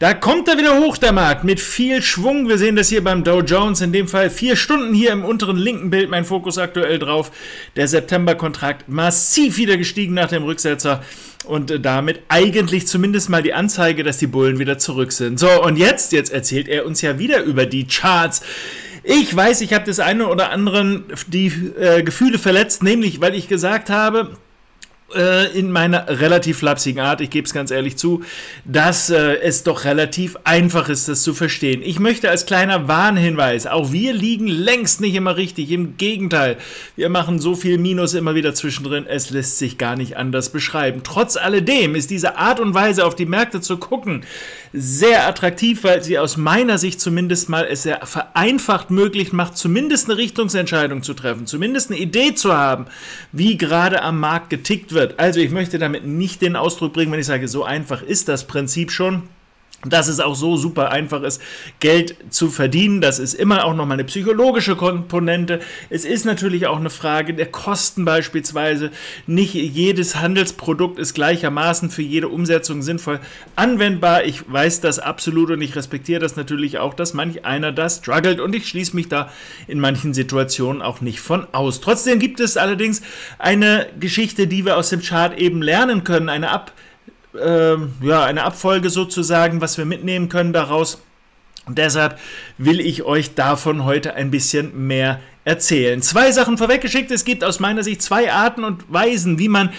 Da kommt er wieder hoch, der Markt, mit viel Schwung. Wir sehen das hier beim Dow Jones, in dem Fall vier Stunden hier im unteren linken Bild, mein Fokus aktuell drauf. Der September-Kontrakt massiv wieder gestiegen nach dem Rücksetzer und äh, damit eigentlich zumindest mal die Anzeige, dass die Bullen wieder zurück sind. So, und jetzt, jetzt erzählt er uns ja wieder über die Charts. Ich weiß, ich habe das eine oder anderen die äh, Gefühle verletzt, nämlich weil ich gesagt habe, äh, in meiner relativ flapsigen Art, ich gebe es ganz ehrlich zu, dass äh, es doch relativ einfach ist, das zu verstehen. Ich möchte als kleiner Warnhinweis, auch wir liegen längst nicht immer richtig, im Gegenteil, wir machen so viel Minus immer wieder zwischendrin, es lässt sich gar nicht anders beschreiben. Trotz alledem ist diese Art und Weise, auf die Märkte zu gucken, sehr attraktiv, weil sie aus meiner Sicht zumindest mal es sehr vereinfacht möglich macht, zumindest eine Richtungsentscheidung zu treffen, zumindest eine Idee zu haben, wie gerade am Markt getickt wird. Also ich möchte damit nicht den Ausdruck bringen, wenn ich sage, so einfach ist das Prinzip schon dass es auch so super einfach ist, Geld zu verdienen. Das ist immer auch nochmal eine psychologische Komponente. Es ist natürlich auch eine Frage der Kosten beispielsweise. Nicht jedes Handelsprodukt ist gleichermaßen für jede Umsetzung sinnvoll anwendbar. Ich weiß das absolut und ich respektiere das natürlich auch, dass manch einer da struggelt und ich schließe mich da in manchen Situationen auch nicht von aus. Trotzdem gibt es allerdings eine Geschichte, die wir aus dem Chart eben lernen können, eine Ab äh, ja, eine Abfolge sozusagen, was wir mitnehmen können daraus. Und deshalb will ich euch davon heute ein bisschen mehr erzählen. Zwei Sachen vorweggeschickt. Es gibt aus meiner Sicht zwei Arten und Weisen, wie man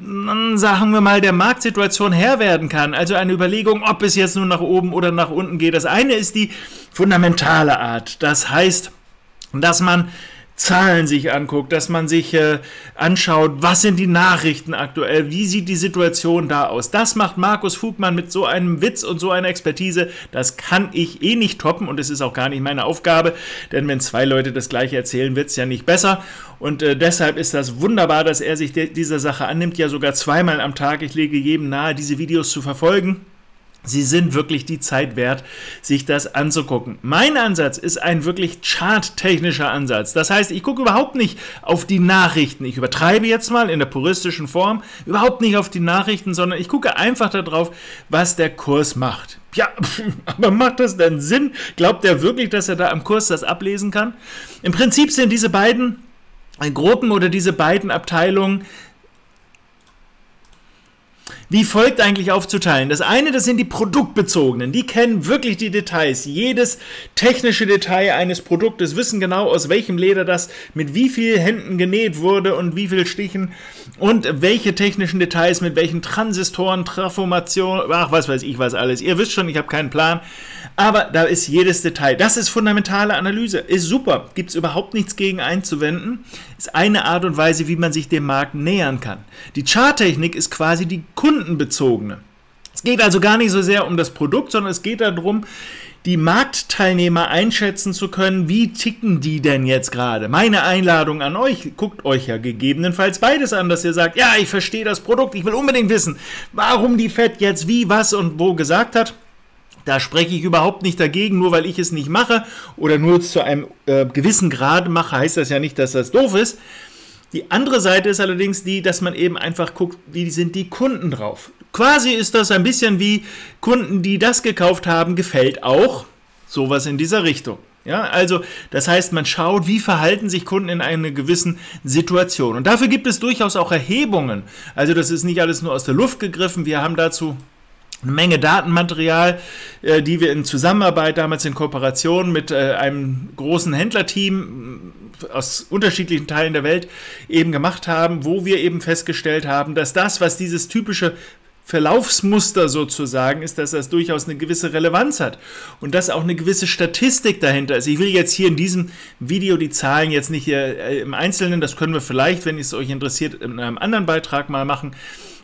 sagen wir mal, der Marktsituation Herr werden kann. Also eine Überlegung, ob es jetzt nur nach oben oder nach unten geht. Das eine ist die fundamentale Art. Das heißt, dass man Zahlen sich anguckt, dass man sich äh, anschaut, was sind die Nachrichten aktuell, wie sieht die Situation da aus. Das macht Markus Fugmann mit so einem Witz und so einer Expertise. Das kann ich eh nicht toppen und es ist auch gar nicht meine Aufgabe, denn wenn zwei Leute das gleiche erzählen, wird es ja nicht besser. Und äh, deshalb ist das wunderbar, dass er sich dieser Sache annimmt, ja sogar zweimal am Tag. Ich lege jedem nahe, diese Videos zu verfolgen. Sie sind wirklich die Zeit wert, sich das anzugucken. Mein Ansatz ist ein wirklich charttechnischer Ansatz. Das heißt, ich gucke überhaupt nicht auf die Nachrichten. Ich übertreibe jetzt mal in der puristischen Form, überhaupt nicht auf die Nachrichten, sondern ich gucke einfach darauf, was der Kurs macht. Ja, aber macht das denn Sinn? Glaubt er wirklich, dass er da am Kurs das ablesen kann? Im Prinzip sind diese beiden Gruppen oder diese beiden Abteilungen wie folgt eigentlich aufzuteilen. Das eine, das sind die produktbezogenen. Die kennen wirklich die Details. Jedes technische Detail eines Produktes wissen genau, aus welchem Leder das mit wie vielen Händen genäht wurde und wie viel Stichen und welche technischen Details mit welchen Transistoren, Transformation, ach, was weiß ich was alles. Ihr wisst schon, ich habe keinen Plan. Aber da ist jedes Detail. Das ist fundamentale Analyse. Ist super. Gibt es überhaupt nichts gegen einzuwenden. Ist eine Art und Weise, wie man sich dem Markt nähern kann. Die Charttechnik ist quasi die kundenbezogene. Es geht also gar nicht so sehr um das Produkt, sondern es geht darum, die Marktteilnehmer einschätzen zu können, wie ticken die denn jetzt gerade. Meine Einladung an euch, guckt euch ja gegebenenfalls beides an, dass ihr sagt, ja, ich verstehe das Produkt, ich will unbedingt wissen, warum die Fed jetzt wie, was und wo gesagt hat. Da spreche ich überhaupt nicht dagegen, nur weil ich es nicht mache oder nur zu einem äh, gewissen Grad mache, heißt das ja nicht, dass das doof ist. Die andere Seite ist allerdings die, dass man eben einfach guckt, wie sind die Kunden drauf. Quasi ist das ein bisschen wie Kunden, die das gekauft haben, gefällt auch. Sowas in dieser Richtung. Ja, also das heißt, man schaut, wie verhalten sich Kunden in einer gewissen Situation. Und dafür gibt es durchaus auch Erhebungen. Also das ist nicht alles nur aus der Luft gegriffen. Wir haben dazu eine Menge Datenmaterial, äh, die wir in Zusammenarbeit, damals in Kooperation mit äh, einem großen Händlerteam aus unterschiedlichen Teilen der Welt eben gemacht haben, wo wir eben festgestellt haben, dass das, was dieses typische Verlaufsmuster sozusagen ist, dass das durchaus eine gewisse Relevanz hat und dass auch eine gewisse Statistik dahinter ist. Ich will jetzt hier in diesem Video die Zahlen jetzt nicht hier im Einzelnen, das können wir vielleicht, wenn es euch interessiert, in einem anderen Beitrag mal machen.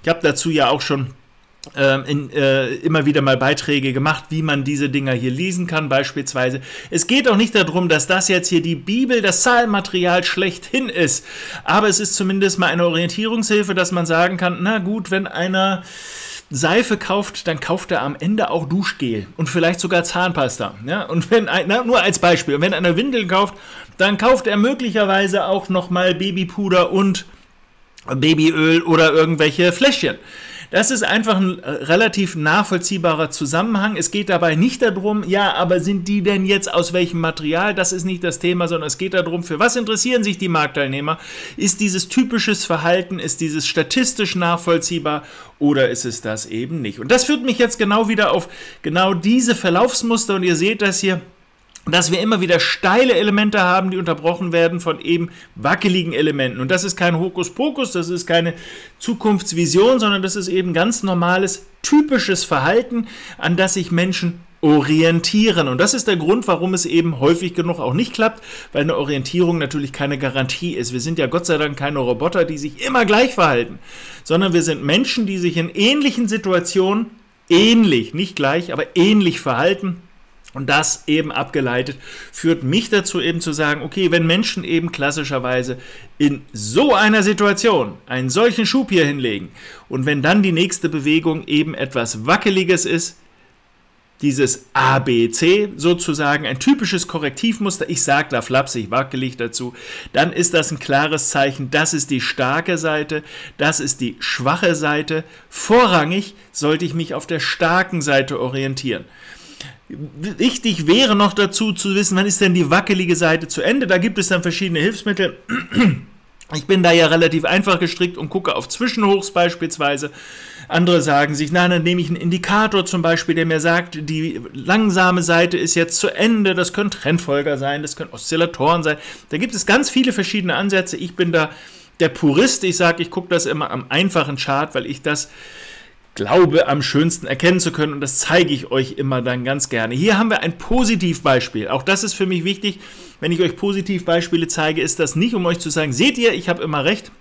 Ich habe dazu ja auch schon in, äh, immer wieder mal Beiträge gemacht, wie man diese Dinger hier lesen kann beispielsweise. Es geht auch nicht darum, dass das jetzt hier die Bibel, das Zahlenmaterial schlechthin ist, aber es ist zumindest mal eine Orientierungshilfe, dass man sagen kann, na gut, wenn einer Seife kauft, dann kauft er am Ende auch Duschgel und vielleicht sogar Zahnpasta. Ja? Und wenn na, nur als Beispiel, wenn einer Windeln kauft, dann kauft er möglicherweise auch nochmal Babypuder und Babyöl oder irgendwelche Fläschchen. Das ist einfach ein äh, relativ nachvollziehbarer Zusammenhang. Es geht dabei nicht darum, ja, aber sind die denn jetzt aus welchem Material? Das ist nicht das Thema, sondern es geht darum, für was interessieren sich die Marktteilnehmer? Ist dieses typisches Verhalten, ist dieses statistisch nachvollziehbar oder ist es das eben nicht? Und das führt mich jetzt genau wieder auf genau diese Verlaufsmuster und ihr seht das hier dass wir immer wieder steile Elemente haben, die unterbrochen werden von eben wackeligen Elementen. Und das ist kein Hokuspokus, das ist keine Zukunftsvision, sondern das ist eben ganz normales, typisches Verhalten, an das sich Menschen orientieren. Und das ist der Grund, warum es eben häufig genug auch nicht klappt, weil eine Orientierung natürlich keine Garantie ist. Wir sind ja Gott sei Dank keine Roboter, die sich immer gleich verhalten, sondern wir sind Menschen, die sich in ähnlichen Situationen ähnlich, nicht gleich, aber ähnlich verhalten und das eben abgeleitet führt mich dazu eben zu sagen, okay, wenn Menschen eben klassischerweise in so einer Situation einen solchen Schub hier hinlegen und wenn dann die nächste Bewegung eben etwas Wackeliges ist, dieses ABC sozusagen, ein typisches Korrektivmuster, ich sage da flapsig wackelig dazu, dann ist das ein klares Zeichen, das ist die starke Seite, das ist die schwache Seite. Vorrangig sollte ich mich auf der starken Seite orientieren. Wichtig wäre noch dazu zu wissen, wann ist denn die wackelige Seite zu Ende. Da gibt es dann verschiedene Hilfsmittel. Ich bin da ja relativ einfach gestrickt und gucke auf Zwischenhochs beispielsweise. Andere sagen sich, nein, dann nehme ich einen Indikator zum Beispiel, der mir sagt, die langsame Seite ist jetzt zu Ende. Das können Trendfolger sein, das können Oszillatoren sein. Da gibt es ganz viele verschiedene Ansätze. Ich bin da der Purist. Ich sage, ich gucke das immer am einfachen Chart, weil ich das glaube, am schönsten erkennen zu können. Und das zeige ich euch immer dann ganz gerne. Hier haben wir ein Positivbeispiel. Auch das ist für mich wichtig. Wenn ich euch Positivbeispiele zeige, ist das nicht, um euch zu sagen, seht ihr, ich habe immer recht,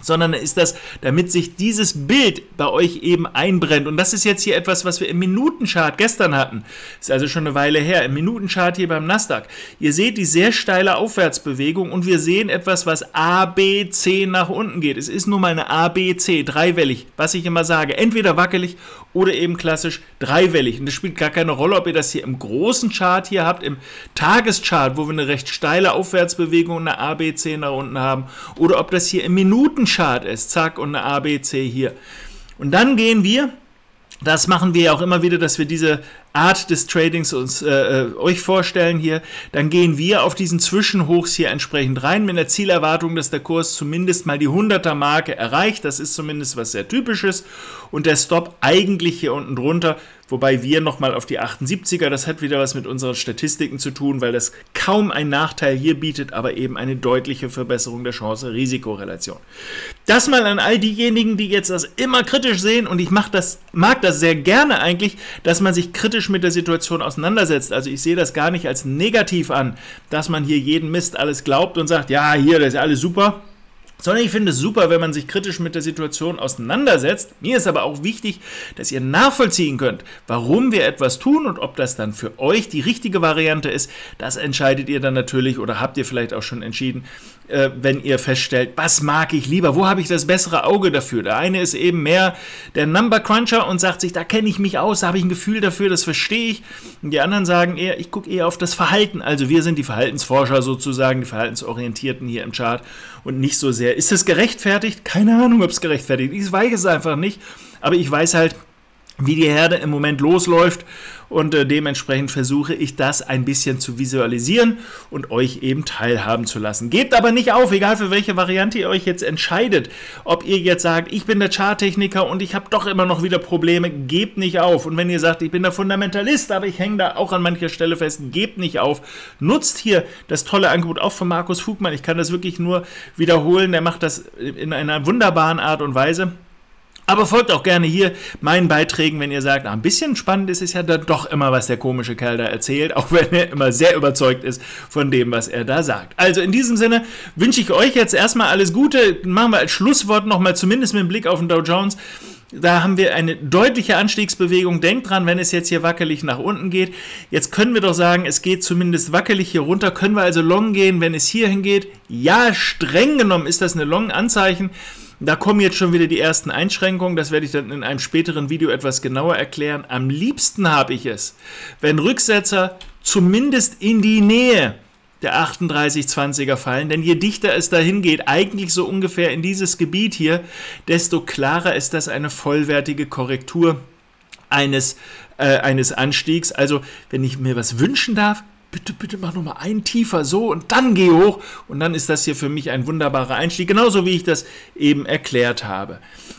sondern ist das, damit sich dieses Bild bei euch eben einbrennt. Und das ist jetzt hier etwas, was wir im Minutenchart gestern hatten. Ist also schon eine Weile her. Im Minutenchart hier beim Nasdaq. Ihr seht die sehr steile Aufwärtsbewegung und wir sehen etwas, was A, B, C nach unten geht. Es ist nun mal eine A, B, C, dreiwellig, was ich immer sage. Entweder wackelig oder eben klassisch dreiwellig. Und das spielt gar keine Rolle, ob ihr das hier im großen Chart hier habt, im Tageschart, wo wir eine recht steile Aufwärtsbewegung und eine A, B, C nach unten haben, oder ob das hier im Minutenchart ist, zack, und eine A, B, C hier. Und dann gehen wir das machen wir ja auch immer wieder, dass wir diese Art des Tradings uns äh, äh, euch vorstellen hier. Dann gehen wir auf diesen Zwischenhochs hier entsprechend rein mit der Zielerwartung, dass der Kurs zumindest mal die 100er Marke erreicht. Das ist zumindest was sehr typisches. Und der Stop eigentlich hier unten drunter wobei wir nochmal auf die 78er, das hat wieder was mit unseren Statistiken zu tun, weil das kaum einen Nachteil hier bietet, aber eben eine deutliche Verbesserung der Chance-Risikorelation. Das mal an all diejenigen, die jetzt das immer kritisch sehen und ich das, mag das sehr gerne eigentlich, dass man sich kritisch mit der Situation auseinandersetzt. Also ich sehe das gar nicht als negativ an, dass man hier jeden Mist alles glaubt und sagt, ja, hier, das ist alles super sondern ich finde es super, wenn man sich kritisch mit der Situation auseinandersetzt. Mir ist aber auch wichtig, dass ihr nachvollziehen könnt, warum wir etwas tun und ob das dann für euch die richtige Variante ist. Das entscheidet ihr dann natürlich oder habt ihr vielleicht auch schon entschieden, äh, wenn ihr feststellt, was mag ich lieber, wo habe ich das bessere Auge dafür. Der eine ist eben mehr der Number Cruncher und sagt sich, da kenne ich mich aus, da habe ich ein Gefühl dafür, das verstehe ich. Und die anderen sagen eher, ich gucke eher auf das Verhalten. Also wir sind die Verhaltensforscher sozusagen, die Verhaltensorientierten hier im Chart und nicht so sehr. Ist es gerechtfertigt? Keine Ahnung, ob es gerechtfertigt ist. Ich weiß es einfach nicht. Aber ich weiß halt, wie die Herde im Moment losläuft und äh, dementsprechend versuche ich das ein bisschen zu visualisieren und euch eben teilhaben zu lassen. Gebt aber nicht auf, egal für welche Variante ihr euch jetzt entscheidet. Ob ihr jetzt sagt, ich bin der Charttechniker und ich habe doch immer noch wieder Probleme, gebt nicht auf. Und wenn ihr sagt, ich bin der Fundamentalist, aber ich hänge da auch an mancher Stelle fest, gebt nicht auf. Nutzt hier das tolle Angebot auch von Markus Fugmann. Ich kann das wirklich nur wiederholen. Der macht das in einer wunderbaren Art und Weise. Aber folgt auch gerne hier meinen Beiträgen, wenn ihr sagt, ein bisschen spannend ist es ja dann doch immer, was der komische Kerl da erzählt, auch wenn er immer sehr überzeugt ist von dem, was er da sagt. Also in diesem Sinne wünsche ich euch jetzt erstmal alles Gute. Machen wir als Schlusswort nochmal, zumindest mit dem Blick auf den Dow Jones. Da haben wir eine deutliche Anstiegsbewegung. Denkt dran, wenn es jetzt hier wackelig nach unten geht. Jetzt können wir doch sagen, es geht zumindest wackelig hier runter. Können wir also long gehen, wenn es hier hingeht? Ja, streng genommen ist das eine Long-Anzeichen. Da kommen jetzt schon wieder die ersten Einschränkungen, das werde ich dann in einem späteren Video etwas genauer erklären. Am liebsten habe ich es, wenn Rücksetzer zumindest in die Nähe der 3820er fallen, denn je dichter es dahin geht, eigentlich so ungefähr in dieses Gebiet hier, desto klarer ist das eine vollwertige Korrektur eines, äh, eines Anstiegs. Also, wenn ich mir was wünschen darf, bitte, bitte mach nochmal einen tiefer so und dann geh hoch. Und dann ist das hier für mich ein wunderbarer Einstieg, genauso wie ich das eben erklärt habe.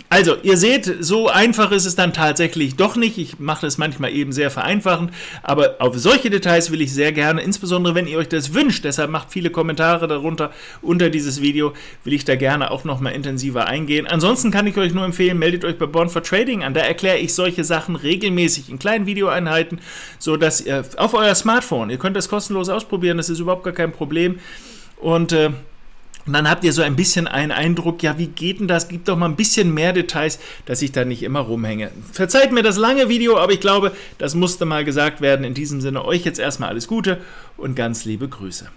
Also, ihr seht, so einfach ist es dann tatsächlich doch nicht. Ich mache das manchmal eben sehr vereinfachend, aber auf solche Details will ich sehr gerne, insbesondere wenn ihr euch das wünscht, deshalb macht viele Kommentare darunter unter dieses Video, will ich da gerne auch nochmal intensiver eingehen. Ansonsten kann ich euch nur empfehlen, meldet euch bei Born for Trading an. Da erkläre ich solche Sachen regelmäßig in kleinen Videoeinheiten, sodass ihr auf euer Smartphone, ihr könnt das kostenlos ausprobieren, das ist überhaupt gar kein Problem. Und äh, und dann habt ihr so ein bisschen einen Eindruck, ja, wie geht denn das? Gibt doch mal ein bisschen mehr Details, dass ich da nicht immer rumhänge. Verzeiht mir das lange Video, aber ich glaube, das musste mal gesagt werden. In diesem Sinne euch jetzt erstmal alles Gute und ganz liebe Grüße.